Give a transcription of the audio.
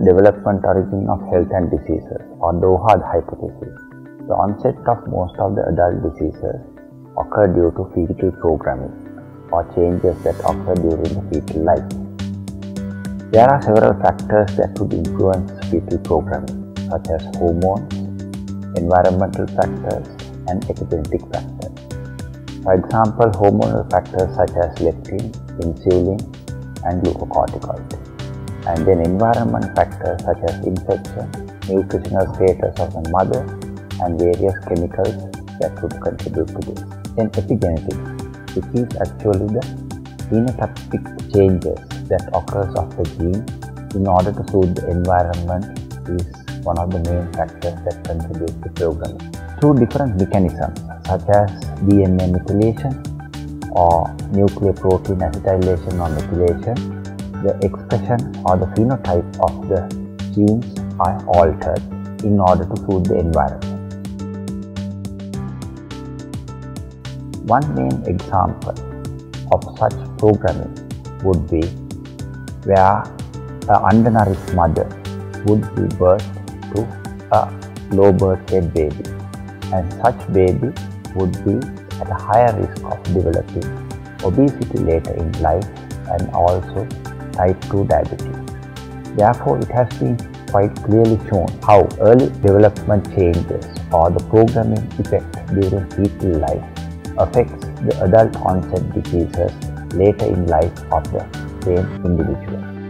development origin of health and diseases or DOHaD hypothesis. The onset of most of the adult diseases occur due to fetal programming or changes that occur during the fetal life. There are several factors that could influence fetal programming such as hormones, environmental factors and epigenetic factors. For example, hormonal factors such as leptin, insulin and glucocorticoids. And then environment factors such as infection, nutritional status of the mother and various chemicals that could contribute to this. Then epigenetics, which is actually the phenotypic changes that occurs of the gene in order to suit the environment is one of the main factors that contribute to programming. Through different mechanisms such as DNA methylation or nuclear protein acetylation or methylation, the expression or the phenotype of the genes are altered in order to suit the environment. One main example of such programming would be where an undernourished mother would give birth to a low birth weight baby and such baby would be at a higher risk of developing obesity later in life and also type 2 diabetes. Therefore, it has been quite clearly shown how early development changes or the programming effect during fetal life affects the adult onset diseases later in life of the same individual.